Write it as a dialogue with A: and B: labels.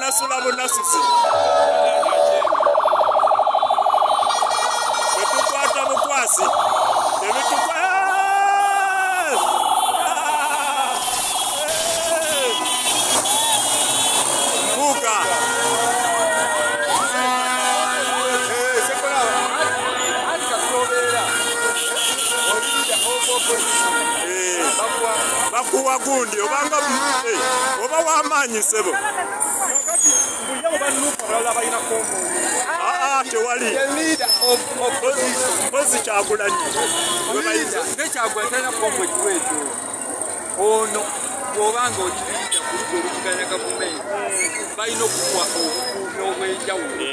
A: nasula bunasusi tetukwata bukwasi tebitukwa mbuga bakuwa gundi obanga eh, oba wamanyi sebo aa tewali mpozi kyagulanyi
B: ono bwobanga okiriida ku luga oluvuganya gavumenti balina okukuwa obukuumi obwenjawulo